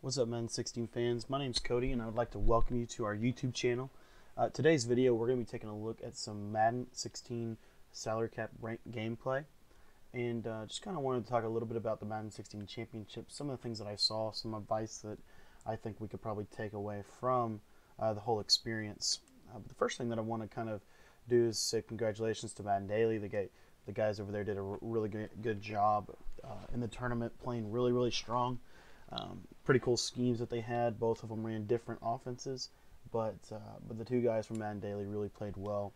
What's up, Madden 16 fans? My name's Cody, and I would like to welcome you to our YouTube channel. Uh, today's video, we're going to be taking a look at some Madden 16 salary cap rank gameplay, and uh, just kind of wanted to talk a little bit about the Madden 16 Championship, some of the things that I saw, some advice that I think we could probably take away from uh, the whole experience. Uh, but the first thing that I want to kind of do is say congratulations to Madden Daily. The guy, the guys over there did a really good, good job uh, in the tournament, playing really, really strong. Um, pretty cool schemes that they had. Both of them ran different offenses, but uh, but the two guys from Madden Daily really played well.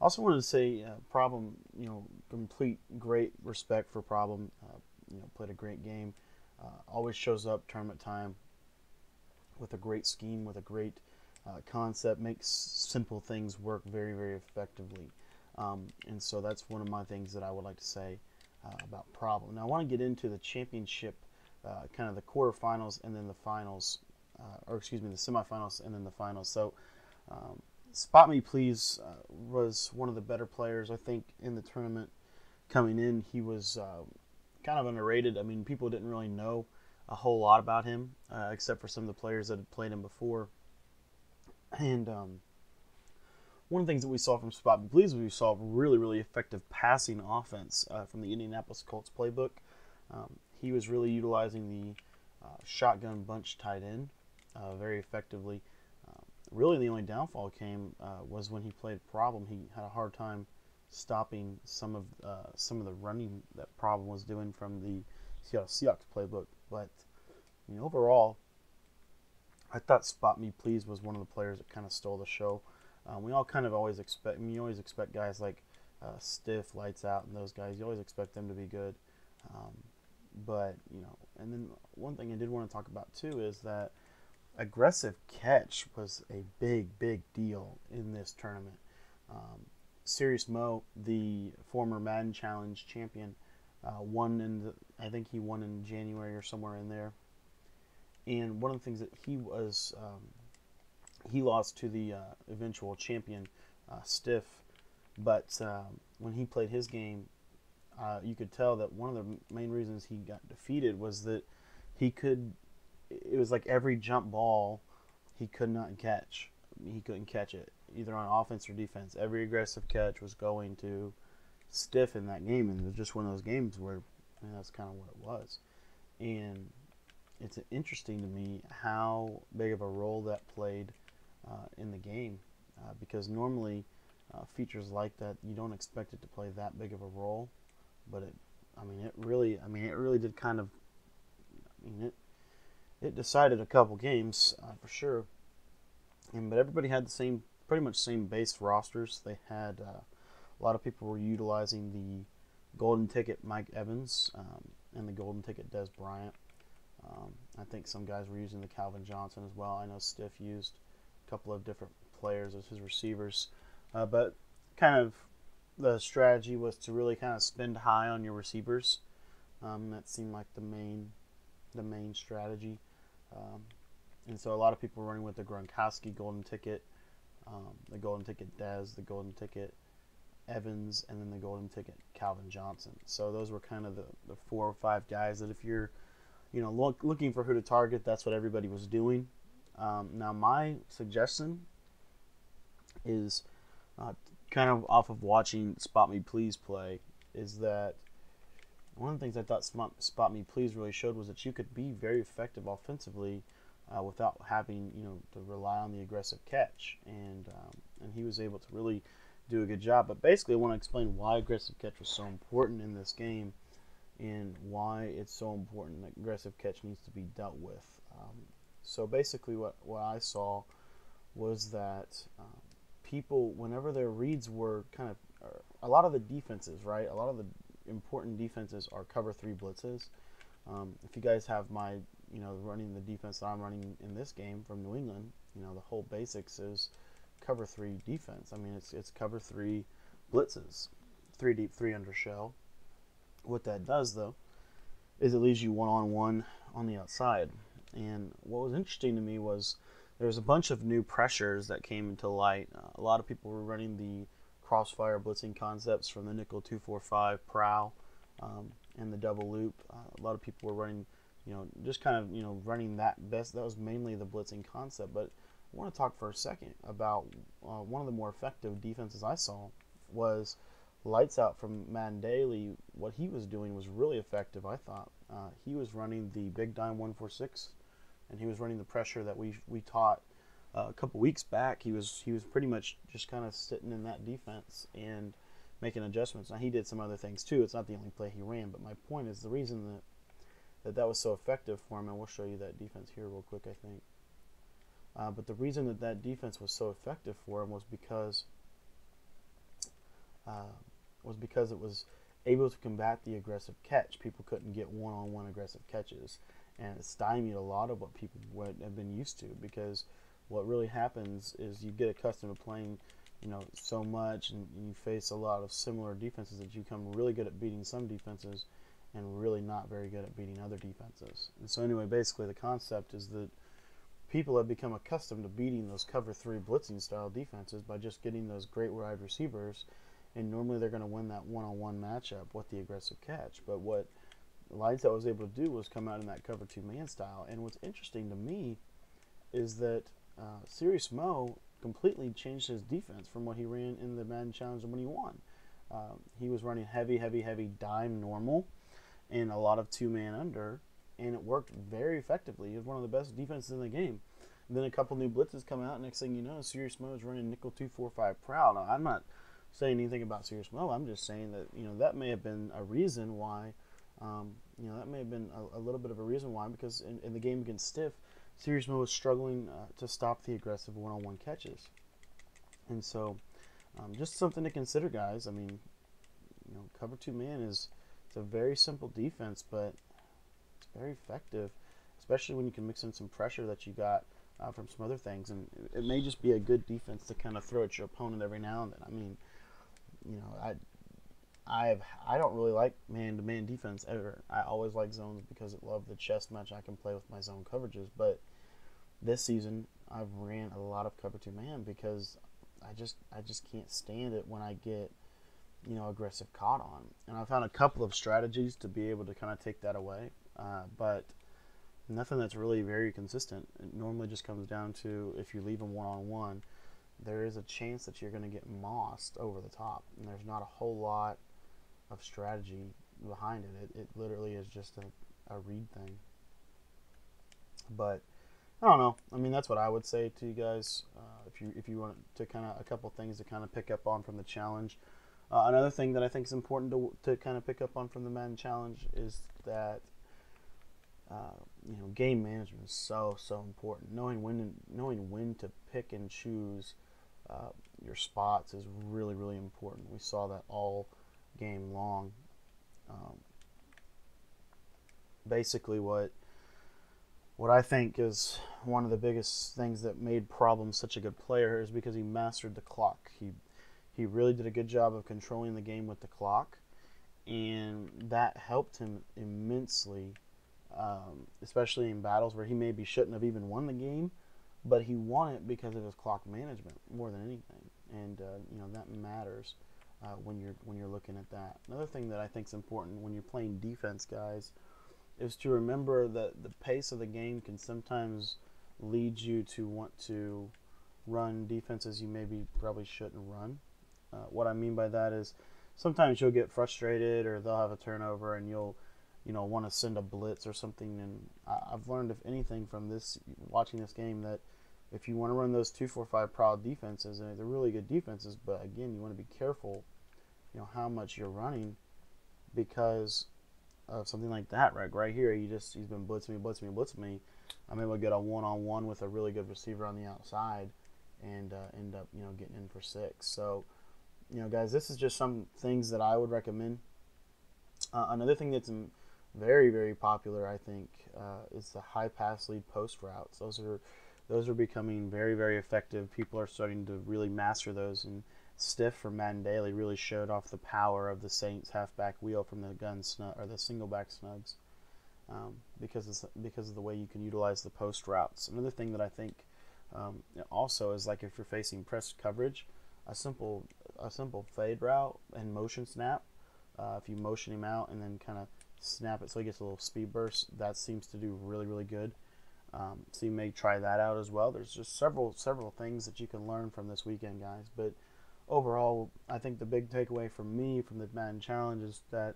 Also wanted to say, uh, Problem, you know, complete great respect for Problem. Uh, you know, played a great game. Uh, always shows up tournament time with a great scheme, with a great uh, concept. Makes simple things work very very effectively. Um, and so that's one of my things that I would like to say uh, about Problem. Now I want to get into the championship uh, kind of the quarterfinals and then the finals, uh, or excuse me, the semifinals and then the finals. So, um, Spot Me Please uh, was one of the better players, I think, in the tournament coming in. He was uh, kind of underrated. I mean, people didn't really know a whole lot about him, uh, except for some of the players that had played him before. And um, one of the things that we saw from Spot Me Please was we saw really, really effective passing offense uh, from the Indianapolis Colts playbook. Um, he was really utilizing the uh, shotgun bunch tight end uh, very effectively. Um, really, the only downfall came uh, was when he played problem. He had a hard time stopping some of uh, some of the running that problem was doing from the Seattle Seahawks playbook. But I mean, overall, I thought Spot Me Please was one of the players that kind of stole the show. Um, we all kind of always expect. I mean, you always expect guys like uh, Stiff, Lights Out, and those guys. You always expect them to be good. Um, but you know, and then one thing I did want to talk about too is that aggressive catch was a big, big deal in this tournament. Um, Serious Mo, the former Madden Challenge champion, uh, won in the, I think he won in January or somewhere in there. And one of the things that he was, um, he lost to the uh, eventual champion, uh, Stiff. But um, when he played his game, uh, you could tell that one of the main reasons he got defeated was that he could. It was like every jump ball he could not catch. He couldn't catch it either on offense or defense. Every aggressive catch was going to stiff in that game, and it was just one of those games where I mean, that's kind of what it was. And it's interesting to me how big of a role that played uh, in the game, uh, because normally uh, features like that you don't expect it to play that big of a role but it, I mean, it really, I mean, it really did kind of, I mean, it, it decided a couple games uh, for sure. And but everybody had the same, pretty much same base rosters. They had uh, a lot of people were utilizing the golden ticket Mike Evans um, and the golden ticket Dez Bryant. Um, I think some guys were using the Calvin Johnson as well. I know Stiff used a couple of different players as his receivers, uh, but kind of the strategy was to really kind of spend high on your receivers. Um, that seemed like the main the main strategy. Um, and so a lot of people were running with the Gronkowski golden ticket, um, the golden ticket Dez, the golden ticket Evans, and then the golden ticket Calvin Johnson. So those were kind of the, the four or five guys that if you're, you know, look, looking for who to target, that's what everybody was doing. Um, now my suggestion is kind of off of watching Spot Me Please play is that one of the things I thought Spot Me Please really showed was that you could be very effective offensively uh, without having you know to rely on the aggressive catch, and um, and he was able to really do a good job. But basically, I want to explain why aggressive catch was so important in this game, and why it's so important that aggressive catch needs to be dealt with. Um, so basically, what what I saw was that um, people, whenever their reads were kind of, a lot of the defenses, right? A lot of the important defenses are cover three blitzes. Um, if you guys have my, you know, running the defense that I'm running in this game from New England, you know, the whole basics is cover three defense. I mean, it's it's cover three blitzes, three deep, three under shell. What that does though is it leaves you one on one on the outside. And what was interesting to me was there was a bunch of new pressures that came into light. Uh, a lot of people were running the crossfire blitzing concepts from the nickel 245 prowl um, and the double loop. Uh, a lot of people were running you know, just kind of you know running that best. That was mainly the blitzing concept, but I want to talk for a second about uh, one of the more effective defenses I saw was lights out from Madden Daily. What he was doing was really effective. I thought uh, he was running the big dime one four six, and he was running the pressure that we we taught uh, a couple weeks back. He was he was pretty much just kind of sitting in that defense and making adjustments. Now he did some other things too. It's not the only play he ran, but my point is the reason that that that was so effective for him, and we'll show you that defense here real quick. I think. Uh, but the reason that that defense was so effective for him was because uh, was because it was able to combat the aggressive catch. People couldn't get one-on-one aggressive catches, and it stymied a lot of what people would have been used to. Because what really happens is you get accustomed to playing, you know, so much, and you face a lot of similar defenses that you become really good at beating some defenses, and really not very good at beating other defenses. And so anyway, basically the concept is that people have become accustomed to beating those cover three blitzing style defenses by just getting those great wide receivers and normally they're going to win that one-on-one matchup with the aggressive catch. But what Lights I was able to do was come out in that cover two man style. And what's interesting to me is that uh, Serious Mo completely changed his defense from what he ran in the Madden Challenge when he won. Um, he was running heavy, heavy, heavy dime normal and a lot of two man under, and it worked very effectively. He was one of the best defenses in the game. And then a couple new blitzes come out. Next thing you know, Serious Mo is running nickel two four five prowl. Now, I'm not saying anything about Serious Mo. I'm just saying that you know that may have been a reason why. Um, you know that may have been a, a, little bit of a reason why because in, in the game against Stiff, Serious Mo was struggling uh, to stop the aggressive one-on-one catches, and so um, just something to consider, guys. I mean, you know, cover two man is it's a very simple defense, but it's very effective, especially when you can mix in some pressure that you got uh, from some other things, and it may just be a good defense to kind of throw at your opponent every now and then. I mean you know, I I have I don't really like man to man defense ever. I always like zones because I love the chess match I can play with my zone coverages. But this season I've ran a lot of cover two man because I just I just can't stand it when I get you know aggressive caught on. And I found a couple of strategies to be able to kind of take that away, uh, but nothing that's really very consistent. It normally just comes down to if you leave them one on one there is a chance that you're going to get mossed over the top. And there's not a whole lot of strategy behind it. It, it literally is just a, a read thing. But I don't know. I mean, that's what I would say to you guys. Uh, if you if you want to kind of a couple things to kind of pick up on from the challenge. Uh, another thing that I think is important to, to kind of pick up on from the Madden challenge is that uh, you know game management is so so important. Knowing when to, knowing when to pick and choose uh, your spots is really, really important. We saw that all game long. Um, basically, what what I think is one of the biggest things that made Problem such a good player is because he mastered the clock. He he really did a good job of controlling the game with the clock, and that helped him immensely, um, especially in battles where he maybe shouldn't have even won the game but he won it because of his clock management more than anything, and uh, you know that matters uh, when you're when you're looking at that. Another thing that I think is important when you're playing defense, guys, is to remember that the pace of the game can sometimes lead you to want to run defenses you maybe probably shouldn't run. Uh, what I mean by that is sometimes you'll get frustrated or they'll have a turnover and you'll you know want to send a blitz or something and I've learned if anything from this watching this game that if you want to run those two four five prowl defenses and they're really good defenses but again you want to be careful you know how much you're running because of something like that right? Right here he just he's been blitzing me blitzing me blitzing me. I'm able to get a one-on-one with a really good receiver on the outside and uh, end up you know getting in for six. So you know guys this is just some things that I would recommend. Uh, another thing that's very very popular I think uh, is the high pass lead post routes. Those are those are becoming very very effective. People are starting to really master those and stiff for Madden Daily really showed off the power of the Saints halfback wheel from the gun snug or the single back snugs um, because because of the way you can utilize the post routes another thing that I think um, also is like if you're facing press coverage a simple a simple fade route and motion snap uh, if you motion him out and then kind of snap it so he gets a little speed burst. That seems to do really, really good. Um, so you may try that out as well. There's just several several things that you can learn from this weekend, guys. But overall, I think the big takeaway for me from the Madden Challenge is that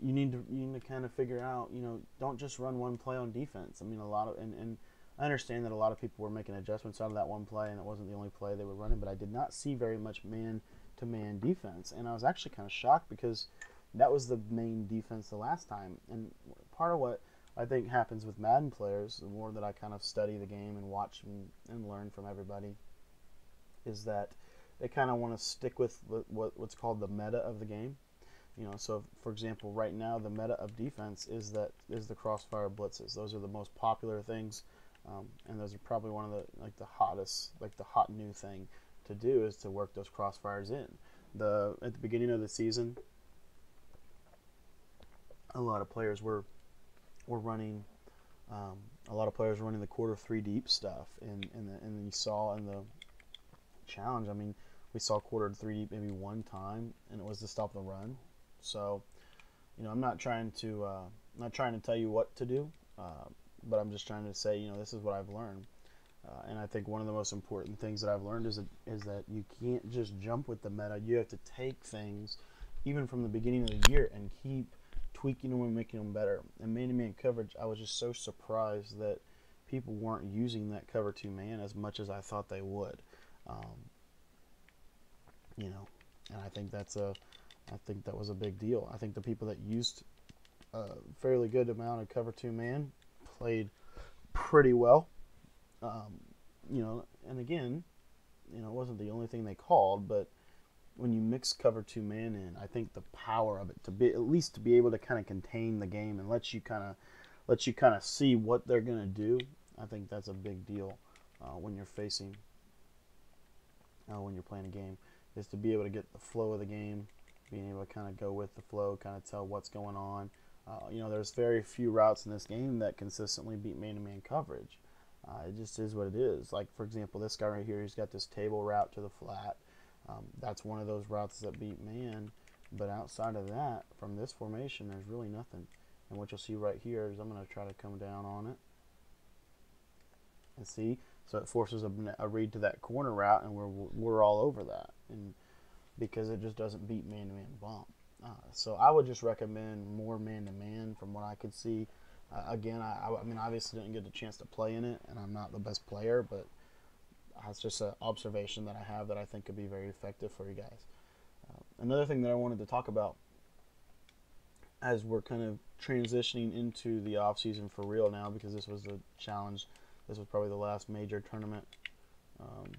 you need to you need to kind of figure out, you know, don't just run one play on defense. I mean, a lot of and, and I understand that a lot of people were making adjustments out of that one play, and it wasn't the only play they were running. But I did not see very much man to man defense, and I was actually kind of shocked because that was the main defense the last time. And part of what I think happens with Madden players, the more that I kind of study the game and watch and, and learn from everybody, is that they kind of want to stick with what, what's called the meta of the game. You know, so for example, right now the meta of defense is that is the crossfire blitzes. Those are the most popular things, um, and those are probably one of the like the hottest, like the hot new thing to do is to work those crossfires in. The at the beginning of the season, a lot of players were were running. Um, a lot of players running the quarter three deep stuff, and and the, and you saw in the challenge. I mean, we saw quarter three deep maybe one time, and it was to stop the run. So, you know, I'm not trying to uh, not trying to tell you what to do, uh, but I'm just trying to say, you know, this is what I've learned. Uh, and I think one of the most important things that I've learned is that, is that you can't just jump with the meta. You have to take things, even from the beginning of the year, and keep tweaking them and making them better. And man-to-man coverage, I was just so surprised that people weren't using that cover two man as much as I thought they would. Um, you know, and I think that's a, I think that was a big deal. I think the people that used a fairly good amount of cover two man played pretty well. Um, you know, and again, you know, it wasn't the only thing they called, but when you mix cover two man in, I think the power of it to be at least to be able to kind of contain the game and let you kind of let you kind of see what they're gonna do. I think that's a big deal uh, when you're facing uh, when you're playing a game is to be able to get the flow of the game, being able to kind of go with the flow, kind of tell what's going on. Uh, you know, there's very few routes in this game that consistently beat man-to-man coverage. Uh, it just is what it is. Like for example, this guy right here, he's got this table route to the flat. Um, that's one of those routes that beat man. But outside of that, from this formation, there's really nothing. And what you'll see right here is I'm going to try to come down on it. And see, so it forces a, a read to that corner route, and we're, we're all over that. And because it just doesn't beat man-to-man bump. Uh, so I would just recommend more man-to-man from what I could see. Uh, again, I, I mean, obviously didn't get a chance to play in it, and I'm not the best player, but – that's just an observation that I have that I think could be very effective for you guys. Uh, another thing that I wanted to talk about as we're kind of transitioning into the off season for real now, because this was the challenge. This was probably the last major tournament um,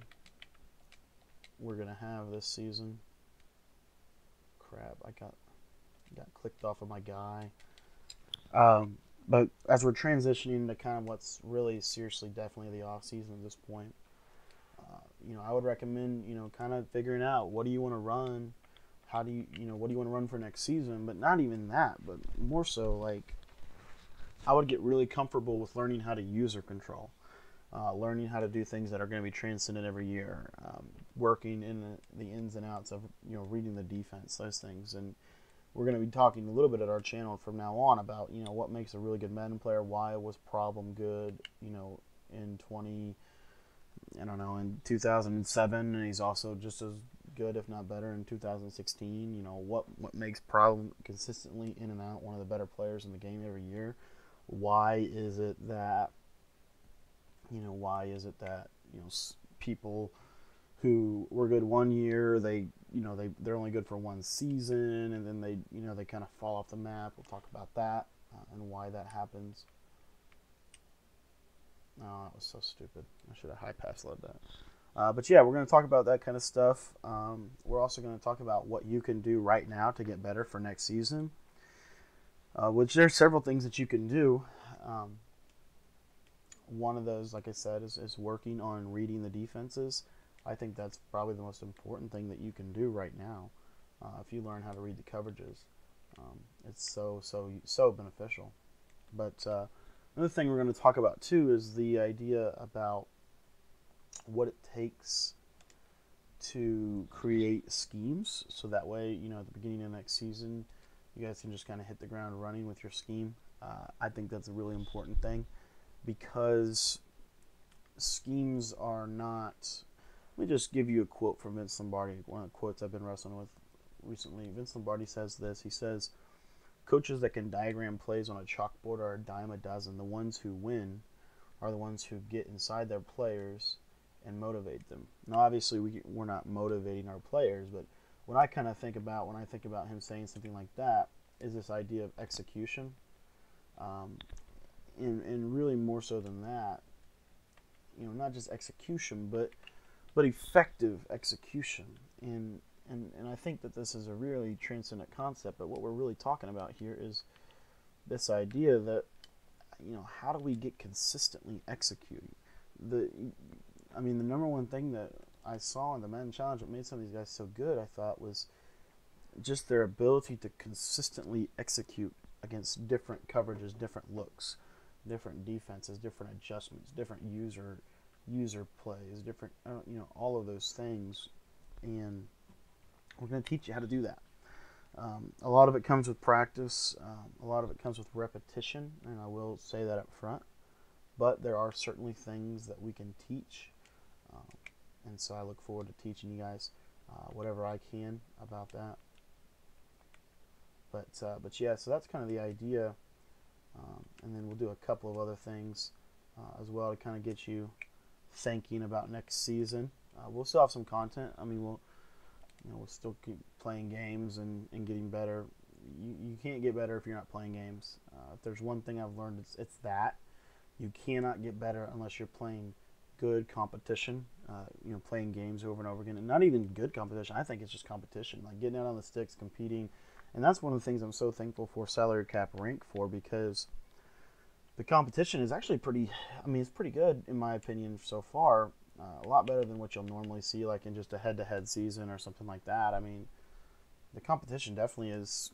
we're gonna have this season. Crap! I got got clicked off of my guy. Um, but as we're transitioning to kind of what's really seriously definitely the off season at this point, you know, I would recommend, you know, kind of figuring out what do you want to run, how do you, you know, what do you want to run for next season, but not even that, but more so like I would get really comfortable with learning how to user control, uh, learning how to do things that are going to be transcendent every year, um, working in the, the ins and outs of, you know, reading the defense, those things. And we're going to be talking a little bit at our channel from now on about, you know, what makes a really good Madden player, why was problem good, you know, in 20- I don't know, in 2007, and he's also just as good, if not better, in 2016. You know, what what makes Problem consistently in and out one of the better players in the game every year? Why is it that, you know, why is it that, you know, people who were good one year, they, you know, they, they're only good for one season, and then they, you know, they kind of fall off the map. We'll talk about that uh, and why that happens. Oh, that was so stupid. I should have high pass led that. Uh, but yeah, we're going to talk about that kind of stuff. Um, we're also going to talk about what you can do right now to get better for next season. Uh, which there's several things that you can do. Um, one of those, like I said, is, is working on reading the defenses. I think that's probably the most important thing that you can do right now. Uh, if you learn how to read the coverages, um, it's so so so beneficial. But uh, Another thing we're going to talk about too is the idea about what it takes to create schemes. So that way, you know, at the beginning of next season, you guys can just kind of hit the ground running with your scheme. Uh, I think that's a really important thing because schemes are not. Let me just give you a quote from Vince Lombardi. One of the quotes I've been wrestling with recently. Vince Lombardi says this. He says, "Coaches that can diagram plays on a chalkboard are a dime a dozen. The ones who win are the ones who get inside their players and motivate them." Now, obviously, we, we're not motivating our players, but what I kind of think about when I think about him saying something like that is this idea of execution. Um, and, and really more so than that, you know, not just execution, but but effective execution. And and and I think that this is a really transcendent concept. But what we're really talking about here is this idea that you know how do we get consistently executing the I mean the number one thing that I saw in the Madden Challenge what made some of these guys so good I thought was just their ability to consistently execute against different coverages, different looks, different defenses, different adjustments, different user user plays, different uh, you know all of those things, and we're going to teach you how to do that. Um, a lot of it comes with practice. Um, a lot of it comes with repetition, and I will say that up front. But there are certainly things that we can teach, um, and so I look forward to teaching you guys uh, whatever I can about that. But uh, but yeah, so that's kind of the idea, um, and then we'll do a couple of other things uh, as well to kind of get you thinking about next season. Uh, we'll still have some content. I mean, we'll you know we'll still keep playing games and, and getting better. You, you can't get better if you're not playing games. Uh, if there's one thing I've learned, it's it's that you cannot get better unless you're playing good competition. Uh, you know, playing games over and over again, and not even good competition. I think it's just competition, like getting out on the sticks, competing, and that's one of the things I'm so thankful for salary cap rank for because the competition is actually pretty. I mean, it's pretty good in my opinion so far. Uh, a lot better than what you'll normally see, like in just a head-to-head season or something like that. I mean, the competition definitely is.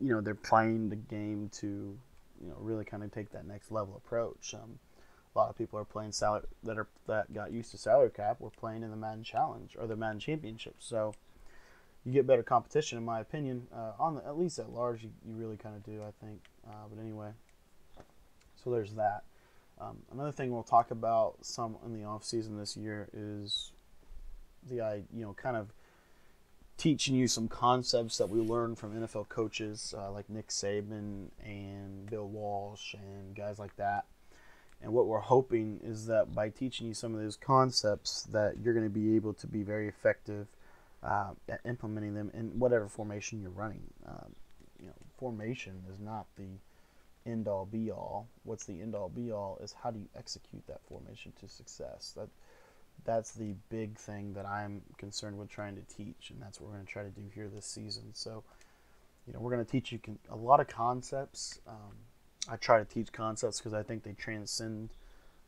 You know, they're playing the game to, you know, really kind of take that next level approach. Um, a lot of people are playing salary that are that got used to salary cap. We're playing in the Madden Challenge or the Madden Championship, so you get better competition, in my opinion. Uh, on the, at least at large, you, you really kind of do, I think. Uh, but anyway, so there's that. Um, another thing we'll talk about some in the off season this year is the I you know kind of teaching you some concepts that we learned from NFL coaches uh, like Nick Saban and Bill Walsh and guys like that. And what we're hoping is that by teaching you some of those concepts, that you're going to be able to be very effective uh, at implementing them in whatever formation you're running. Um, you know, formation is not the end all be all. What's the end all be all is how do you execute that formation to success. That that's the big thing that I'm concerned with trying to teach, and that's what we're going to try to do here this season. So, you know, we're going to teach you a lot of concepts. Um, I try to teach concepts because I think they transcend,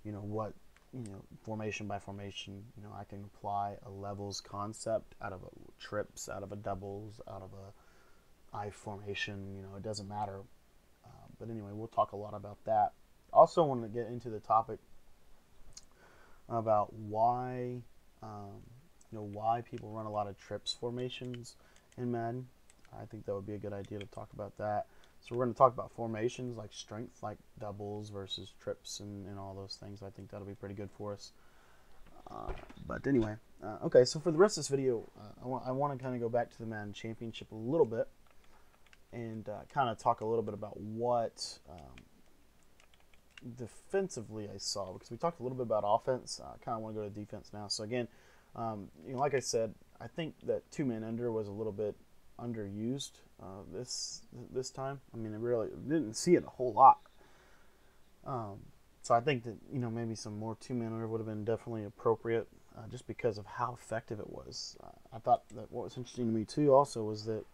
you know, what you know, formation by formation. You know, I can apply a levels concept out of a trips, out of a doubles, out of a I formation. You know, it doesn't matter but anyway, we'll talk a lot about that. Also, want to get into the topic about why, um, you know, why people run a lot of trips formations in Madden. I think that would be a good idea to talk about that. So we're going to talk about formations like strength, like doubles versus trips, and, and all those things. I think that'll be pretty good for us. Uh, but anyway, uh, okay. So for the rest of this video, uh, I want I want to kind of go back to the Madden Championship a little bit and uh, kind of talk a little bit about what um, defensively I saw because we talked a little bit about offense. I kind of want to go to defense now. So again, um, you know, like I said, I think that two men under was a little bit underused uh, this this time. I mean, I really didn't see it a whole lot. Um, so I think that you know maybe some more two man would have been definitely appropriate, uh, just because of how effective it was. Uh, I thought that what was interesting to me too also was that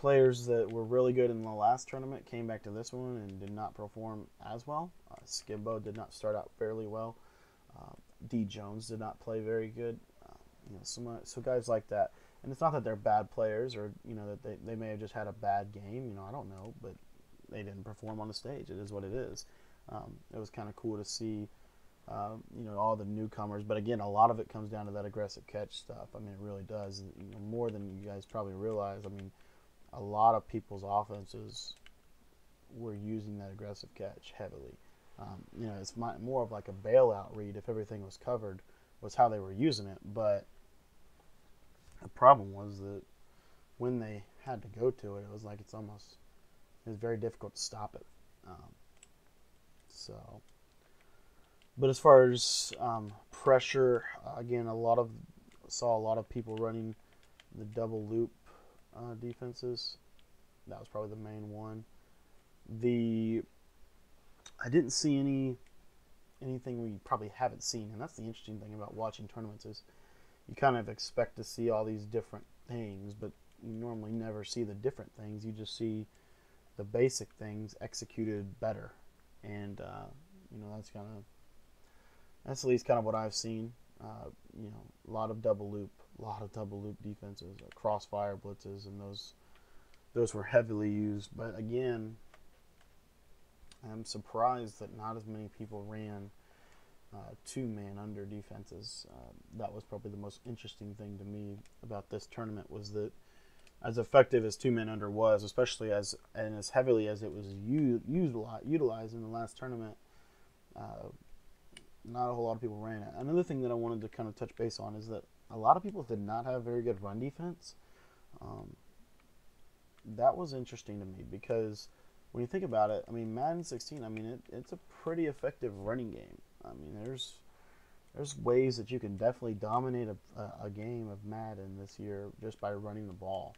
players that were really good in the last tournament came back to this one and did not perform as well. Uh, Skibbo did not start out fairly well. Uh, D Jones did not play very good. Uh, you know, so guys like that. And it's not that they're bad players or you know that they, they may have just had a bad game. You know, I don't know, but they didn't perform on the stage. It is what it is. Um, it was kind of cool to see. Uh, you know all the newcomers, but again, a lot of it comes down to that aggressive catch stuff. I mean, it really does. You know, more than you guys probably realize. I mean, a lot of people's offenses were using that aggressive catch heavily. Um, you know, it's my, more of like a bailout read if everything was covered was how they were using it. But the problem was that when they had to go to it, it was like it's almost it was very difficult to stop it. Um, so, but as far as um, pressure, again, a lot of saw a lot of people running the double loop uh, defenses. That was probably the main one. The I didn't see any anything we probably haven't seen, and that's the interesting thing about watching tournaments is you kind of expect to see all these different things, but you normally never see the different things. You just see the basic things executed better, and uh, you know that's kind of that's at least kind of what I've seen. Uh, you know, a lot of double loop, a lot of double loop defenses, uh, crossfire blitzes, and those those were heavily used. But again, I'm surprised that not as many people ran uh, two man under defenses. Uh, that was probably the most interesting thing to me about this tournament was that as effective as two man under was, especially as and as heavily as it was used a lot utilized in the last tournament, uh, not a whole lot of people ran it. Another thing that I wanted to kind of touch base on is that a lot of people did not have very good run defense. Um, that was interesting to me because when you think about it, I mean Madden 16, I mean it, it's a pretty effective running game. I mean there's there's ways that you can definitely dominate a, a, game of Madden this year just by running the ball.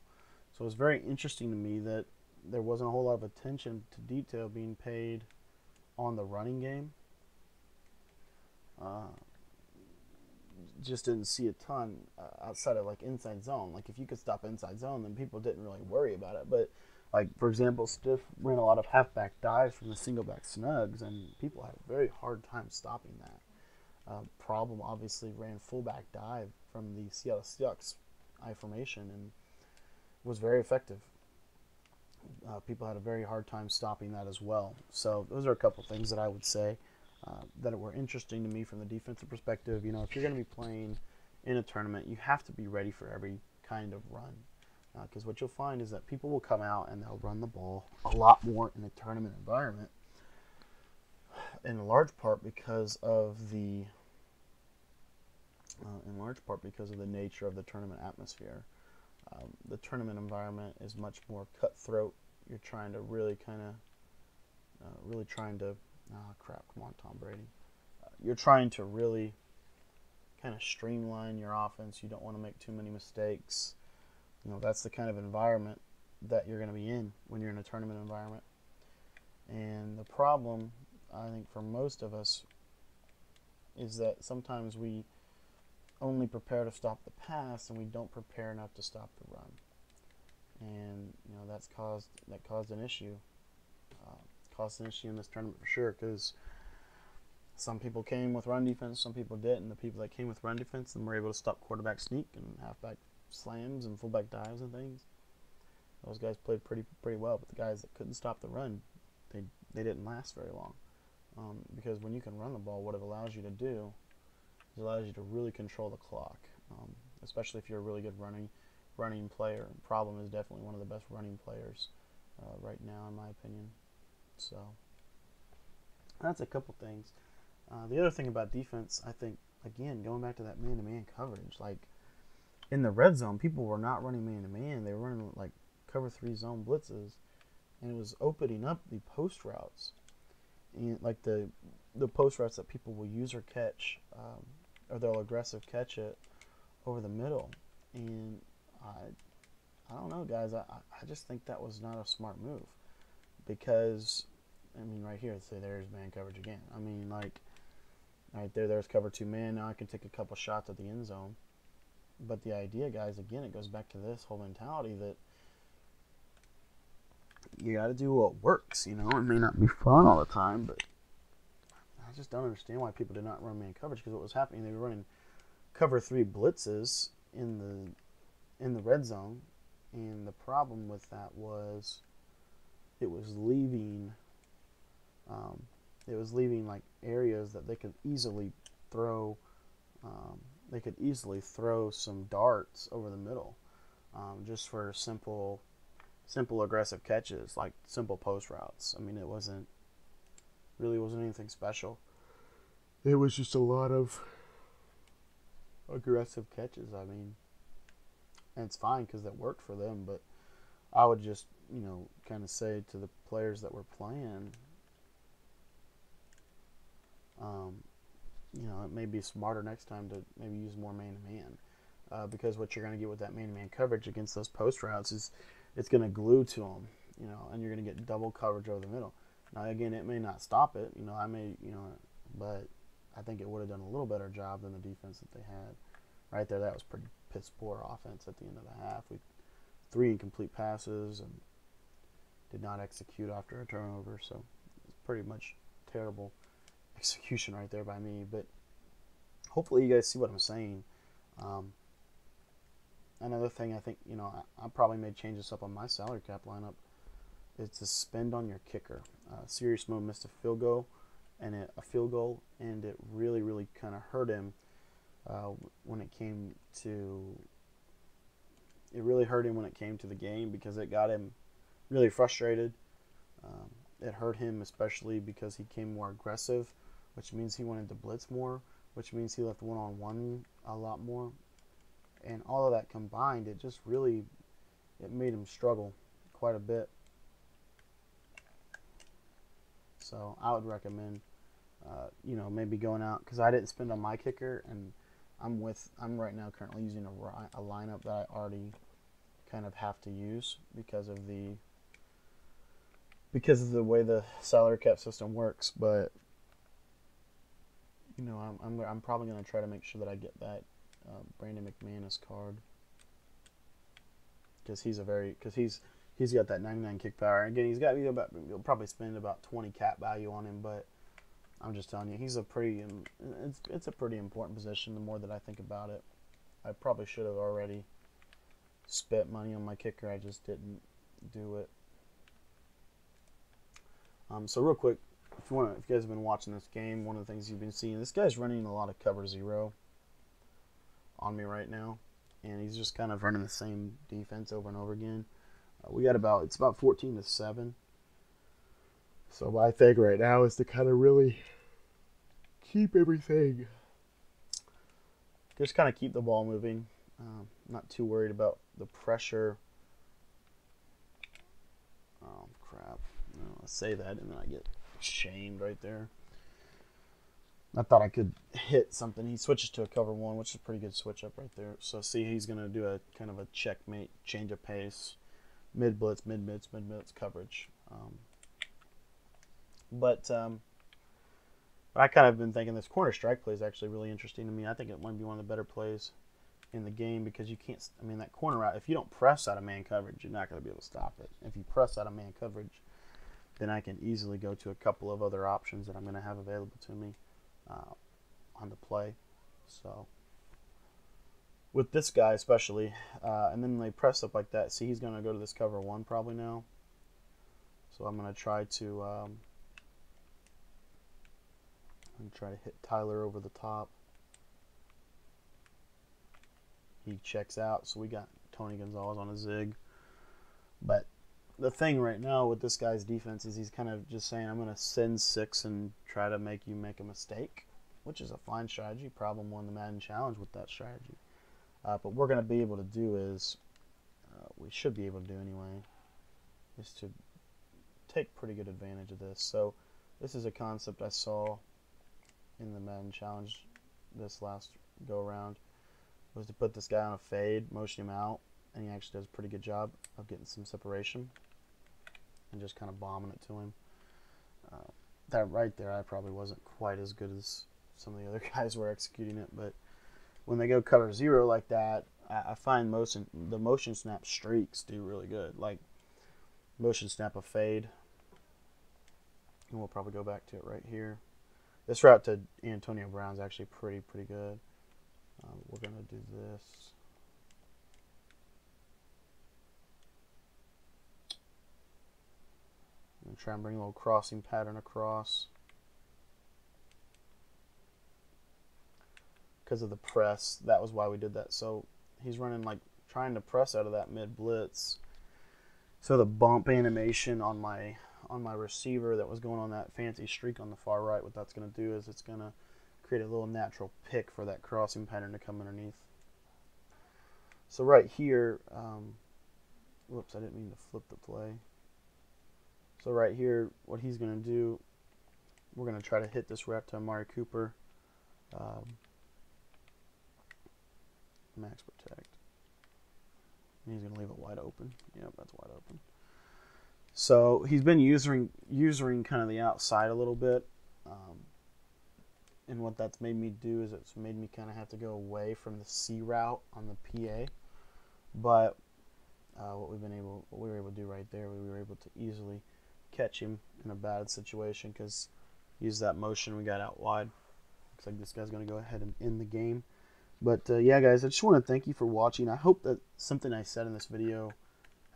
So it's very interesting to me that there wasn't a whole lot of attention to detail being paid on the running game. Uh, just didn't see a ton uh, outside of like inside zone. Like if you could stop inside zone, then people didn't really worry about it. But like for example, Stiff ran a lot of halfback dives from the single back snugs, and people had a very hard time stopping that. Uh, problem obviously ran fullback dive from the Seattle Seahawks I formation and was very effective. Uh, people had a very hard time stopping that as well. So those are a couple things that I would say uh, that were interesting to me from the defensive perspective. You know, if you're going to be playing in a tournament, you have to be ready for every kind of run. Because uh, what you'll find is that people will come out and they'll run the ball a lot more in a tournament environment, in large part because of the uh, in large part because of the nature of the tournament atmosphere. Um, the tournament environment is much more cutthroat. You're trying to really kind of, uh, really trying to, oh crap, come on, Tom Brady. Uh, you're trying to really kind of streamline your offense. You don't want to make too many mistakes. You know, that's the kind of environment that you're going to be in when you're in a tournament environment. And the problem, I think, for most of us is that sometimes we only prepare to stop the pass and we don't prepare enough to stop the run. And you know that's caused that caused an issue. Uh, caused an issue in this tournament for sure because some people came with run defense, some people didn't. And the people that came with run defense and were able to stop quarterback sneak and halfback slams and fullback dives and things. Those guys played pretty pretty well, but the guys that couldn't stop the run, they they didn't last very long. Um, because when you can run the ball, what it allows you to do it allows you to really control the clock, um, especially if you're a really good running running player. Problem is definitely one of the best running players uh, right now, in my opinion. So that's a couple things. Uh, the other thing about defense, I think, again, going back to that man-to-man coverage, like in the red zone, people were not running man-to-man; they were running like cover three zone blitzes, and it was opening up the post routes, and like the the post routes that people will use or catch. Um, or they'll aggressive catch it over the middle. And I, I don't know, guys. I, I just think that was not a smart move because, I mean, right here, say there's man coverage again. I mean, like, right there, there's cover two man. Now I can take a couple shots at the end zone. But the idea, guys, again, it goes back to this whole mentality that you got to do what works. You know, it may not be fun all the time, but I just don't understand why people did not run man coverage because what was happening, they were running cover three blitzes in the in the red zone, and the problem with that was it was leaving um, it was leaving like areas that they could easily throw um, they could easily throw some darts over the middle um, just for simple simple aggressive catches, like simple post routes. I mean, it wasn't really wasn't anything special. It was just a lot of aggressive catches. I mean, and it's fine because that worked for them. But I would just, you know, kind of say to the players that were playing, um, you know, it may be smarter next time to maybe use more man to man, uh, because what you're going to get with that man to man coverage against those post routes is it's going to glue to them, you know, and you're going to get double coverage over the middle. Now, again, it may not stop it, you know, I may, you know, but I think it would have done a little better job than the defense that they had. Right there, that was pretty piss poor offense at the end of the half. We three incomplete passes and did not execute after a turnover, so it's pretty much terrible execution right there by me. But hopefully, you guys see what I'm saying. Um, another thing I think you know I, I, probably made changes up on my salary cap lineup is to spend on your kicker. Uh, Serious Mo missed a field goal and it, a field goal, and it really really kind of hurt him uh, when it came to. It really hurt him when it came to the game because it got him really frustrated. Um, it hurt him especially because he came more aggressive, which means he wanted to blitz more, which means he left one on one a lot more, and all of that combined, it just really it made him struggle quite a bit. So I would recommend, uh, you know, maybe going out because I didn't spend on my kicker, and I'm with I'm right now currently using a, a lineup that I already kind of have to use because of the because of the way the salary cap system works. But you know, I'm I'm, I'm probably going to try to make sure that I get that uh, Brandon McManus card because he's a very because he's he's got that 99 kick power. Again, he's got you about you'll probably spend about 20 cap value on him, but I'm just telling you, he's a pretty it's it's a pretty important position. The more that I think about it, I probably should have already spent money on my kicker. I just didn't do it. Um, so real quick, if you want, if you guys have been watching this game, one of the things you've been seeing, this guy's running a lot of cover zero on me right now, and he's just kind of running the same defense over and over again. Uh, we got about it's about 14 to seven. So my thing right now is to kind of really keep everything, just kind of keep the ball moving. Um, not too worried about the pressure. Oh crap! No, I say that and then I get shamed right there. I thought I could hit something. He switches to a cover one, which is a pretty good switch up right there. So see, he's going to do a kind of a checkmate, change of pace, mid blitz, mid blitz, mid blitz coverage. Um, but um, I kind of been thinking this corner strike play is actually really interesting to me. I think it might be one of the better plays in the game because you can't. I mean, that corner out. If you don't press out of man coverage, you're not going to be able to stop it. If you press out of man coverage, then I can easily go to a couple of other options that I'm going to have available to me uh, on the play. So with this guy especially, uh, and then they press up like that. See, he's going to go to this cover one probably now. So I'm going to try to um, I'm try to hit Tyler over the top. He checks out, so we got Tony Gonzalez on a zig. But the thing right now with this guy's defense is he's kind of just saying, I'm going to send six and try to make you make a mistake, which is a fine strategy. Problem won the Madden Challenge with that strategy. Uh, but we're going to be able to do is, uh, we should be able to do anyway, is to take pretty good advantage of this. So this is a concept I saw in the Madden Challenge this last go around was to put this guy on a fade, motion him out, and he actually does a pretty good job of getting some separation and just kind of bombing it to him. Uh, that right there, I probably wasn't quite as good as some of the other guys were executing it, but when they go cover zero like that, I, I find motion the motion snap streaks do really good. Like motion snap a fade, and we'll probably go back to it right here. This route to Antonio Brown is actually pretty pretty good. Um, we're gonna do this. I'm try and bring a little crossing pattern across. Because of the press, that was why we did that. So he's running like trying to press out of that mid blitz. So the bump animation on my on my receiver that was going on that fancy streak on the far right, what that's going to do is it's going to create a little natural pick for that crossing pattern to come underneath. So right here, um, whoops, I didn't mean to flip the play. So right here, what he's going to do, we're going to try to hit this rep to Amari Cooper. Um, max protect. He's going to leave it wide open. Yep, that's wide open. So he's been using using kind of the outside a little bit, um, and what that's made me do is it's made me kind of have to go away from the C route on the PA. But uh, what we've been able, what we were able to do right there, we were able to easily catch him in a bad situation because use that motion we got out wide. Looks like this guy's going to go ahead and end the game. But uh, yeah, guys, I just want to thank you for watching. I hope that something I said in this video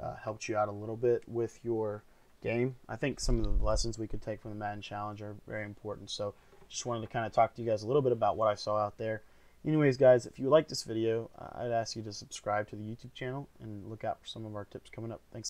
uh, helped you out a little bit with your game. I think some of the lessons we could take from the Madden Challenge are very important. So just wanted to kind of talk to you guys a little bit about what I saw out there. Anyways, guys, if you like this video, uh, I'd ask you to subscribe to the YouTube channel and look out for some of our tips coming up. Thanks.